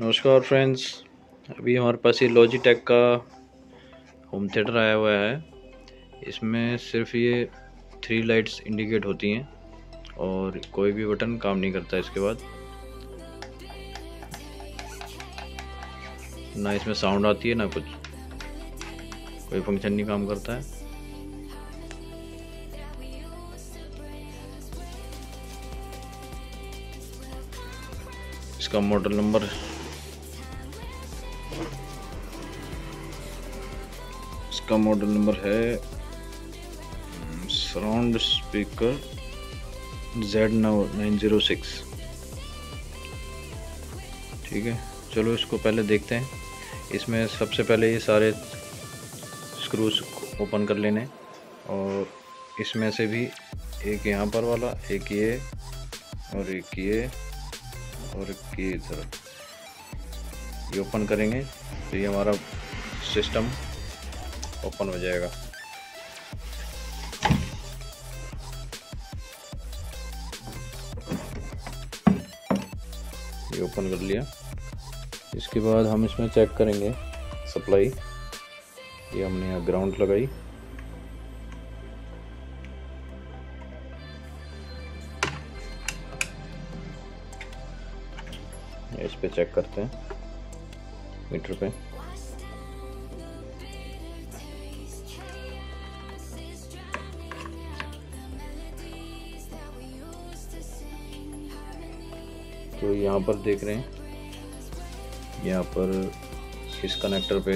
नमस्कार फ्रेंड्स, अभी हमारे पास ये लॉजिटेक का होम थिएटर आया हुआ है। इसमें सिर्फ़ ये थ्री लाइट्स इंडिकेट होती हैं और कोई भी बटन काम नहीं करता इसके बाद। ना इसमें साउंड आती है, ना कुछ। कोई फ़ंक्शन नहीं काम करता है। इसका मॉडल नंबर इसका मॉडल नंबर है surround speaker Z nine zero six ठीक है, चलो इसको पहले देखते हैं। इसमें सबसे पहले ये सारे स्क्रूज ओपन कर लेने और इसमें से भी एक यहाँ पर वाला, एक ये और एक ये और एक ये इधर। ये ओपन करेंगे तो ये हमारा सिस्टम ओपन हो जाएगा। ये ओपन कर लिया। इसके बाद हम इसमें चेक करेंगे सप्लाई ये हमने यहाँ ग्राउंड लगाई। इस पे चेक करते हैं। मीटर पे। तो यहाँ पर देख रहे हैं। यहाँ पर इस कनेक्टर पे।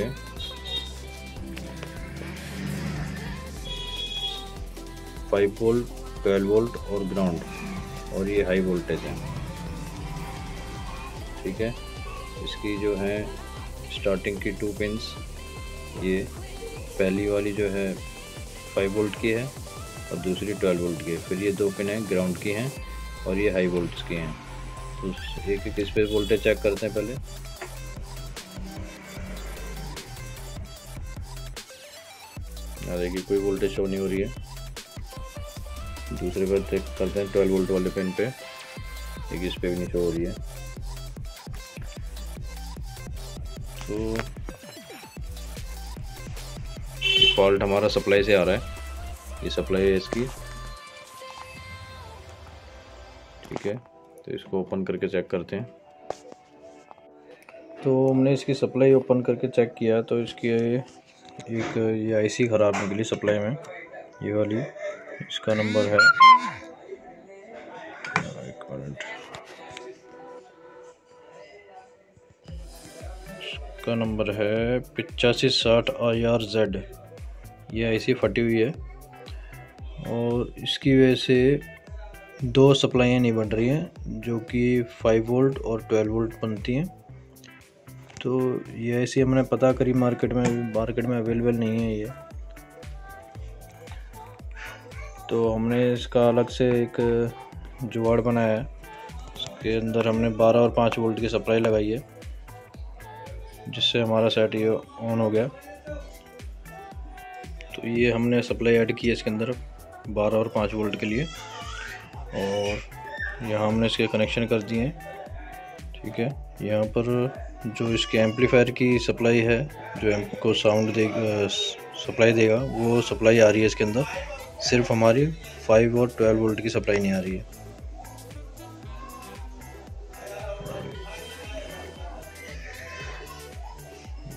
फाइव वोल्ट ट्वेल्व वोल्ट और ग्राउंड और ये हाई वोल्टेज है। ठीक है? इसकी जो है स्टार्टिंग की टू पिंस ये पहली वाली जो है फाइव वोल्ट की है और दूसरी ट्वेल्व वोल्ट की है। फिर ये दो पिन हैं ग्राउंड की हैं और ये हाई वोल्ट्स की हैं। तो एक एक इस पर वोल्टेज चेक करते हैं पहले? देखिए कोई वोल्टेज शो नहीं हो रही है। दूसरे पर चेक करते हैं ट्वेल्व वोल्ट वाले पेन पे। एक इस पे भी नहीं शो हो रही है। तो फॉल्ट हमारा सप्लाई से आ रहा है। ये सप्लाई है इसकी। तो इसको ओपन करके चेक करते हैं। तो हमने इसकी सप्लाई ओपन करके चेक किया तो इसकी एक ये आईसी ख़राब निकली सप्लाई में, ये वाली, इसका नंबर है। एक मिनट इसका नंबर है पिचासी साठ आई आर जेड ये आईसी फटी हुई है। और इसकी वजह से दो सप्लाइयाँ नहीं बन रही हैं, जो कि फाइव वोल्ट और ट्वेल्व वोल्ट बनती हैं। तो ये ऐसी हमने पता करी मार्केट में मार्केट में अवेलेबल नहीं है ये। तो हमने इसका अलग से एक जुगाड़ बनाया है। उसके अंदर हमने 12 और 5 वोल्ट की सप्लाई लगाई है, जिससे हमारा सेट ये ऑन हो गया। तो ये हमने सप्लाई ऐड की है इसके अंदर 12 और 5 वोल्ट के लिए। और यहाँ हमने इसके कनेक्शन कर दिए हैं। ठीक है? यहाँ पर जो इसके एम्पलीफायर की सप्लाई है, जो एम को साउंड दे सप्लाई देगा, वो सप्लाई आ रही है इसके अंदर। सिर्फ़ हमारी फाइव और ट्वेल्व वोल्ट की सप्लाई नहीं आ रही है।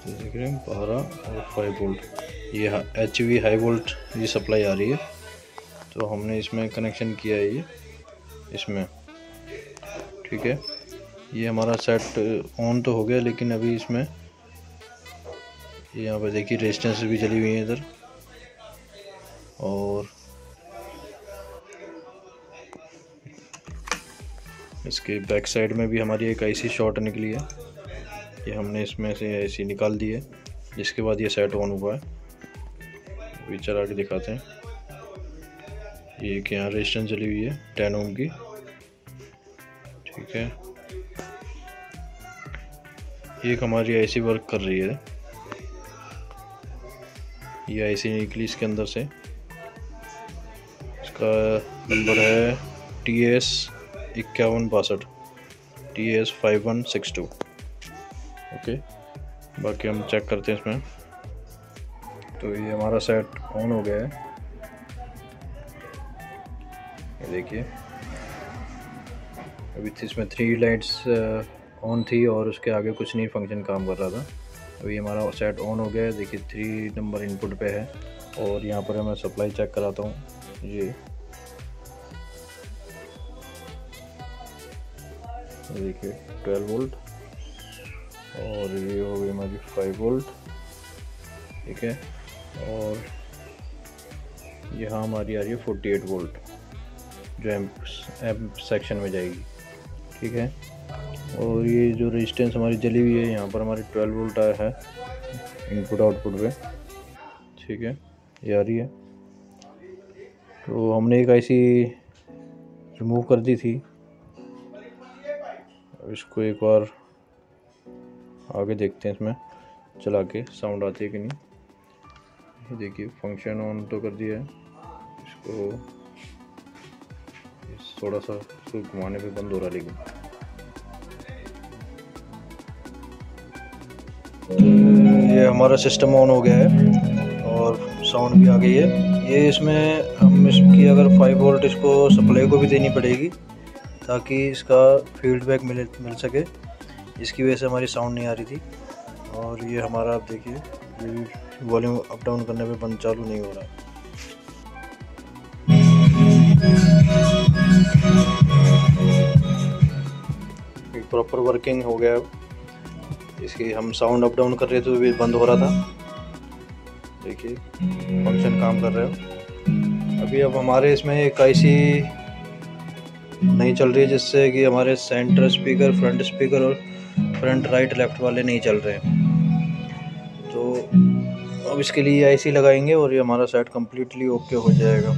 देख रहे हैं, बारह और फाइव वोल्ट ये एच वी हाई वोल्ट ये सप्लाई आ रही है। तो हमने इसमें कनेक्शन किया है ये। इसमें। ठीक है? ये हमारा सेट ऑन तो हो गया, लेकिन अभी इसमें यहाँ पर देखिए रेजिस्टेंस भी चली हुई है इधर। और इसके बैक साइड में भी हमारी एक आईसी शॉर्ट निकली है ये हमने इसमें से आईसी निकाल दी है, जिसके बाद ये सेट ऑन हुआ है। अभी चला के दिखाते हैं। ये एक यहाँ रेजिस्टेंस चली हुई है टेन ओम की। ठीक है। एक हमारी आईसी वर्क कर रही है। ये आईसी निकली इसके अंदर से। इसका नंबर है टी एस इक्यावन बासठ। T S five one six two okay बाकी हम चेक करते हैं इसमें। तो ये हमारा सेट ऑन हो गया है। ये देखिए। अभी इसमें थ्री लाइट्स ऑन थी और उसके आगे कुछ नहीं फ़ंक्शन काम कर रहा था। अभी हमारा सेट ऑन हो गया है। देखिए थ्री नंबर इनपुट पे है। और यहाँ पर मैं सप्लाई चेक कराता हूँ। ये देखिए 12 वोल्ट और ये हो गई हमारी 5 वोल्ट ठीक है? और यहाँ हमारी आ रही है 48 वोल्ट जो एम एम सेक्शन में जाएगी। ठीक है। और ये जो रेजिस्टेंस हमारी जली हुई है, यहाँ पर हमारी 12 वोल्ट आया है इनपुट आउटपुट पे। ठीक है, ये आ रही है। तो हमने एक ऐसी रिमूव कर दी थी। इसको एक बार आगे देखते हैं इसमें, चला के साउंड आती है कि नहीं। देखिए फ़ंक्शन ऑन तो कर दिया है। इसको थोड़ा सा इसको घुमाने पे बंद हो रहा लेकिन ये हमारा सिस्टम ऑन हो गया है और साउंड भी आ गई है। ये इसमें हम इसकी अगर फाइव वोल्ट इसको सप्लाई को भी देनी पड़ेगी ताकि इसका फीडबैक मिले, मिल सके। इसकी वजह से हमारी साउंड नहीं आ रही थी। और ये हमारा, आप देखिए वॉल्यूम अप डाउन करने पे बंद चालू नहीं हो रहा है। प्रॉपर वर्किंग हो गया। इसकी हम साउंड अप डाउन कर रहे थे तो भी बंद हो रहा था। देखिए फ़ंक्शन काम कर रहे हो। अभी अब हमारे इसमें एक ऐसी नहीं चल रही है, जिससे कि हमारे सेंटर स्पीकर फ्रंट स्पीकर और फ्रंट राइट लेफ़्ट वाले नहीं चल रहे हैं। तो अब इसके लिए ऐसी लगाएँगे और ये हमारा सेट कम्प्लीटली ओके हो जाएगा।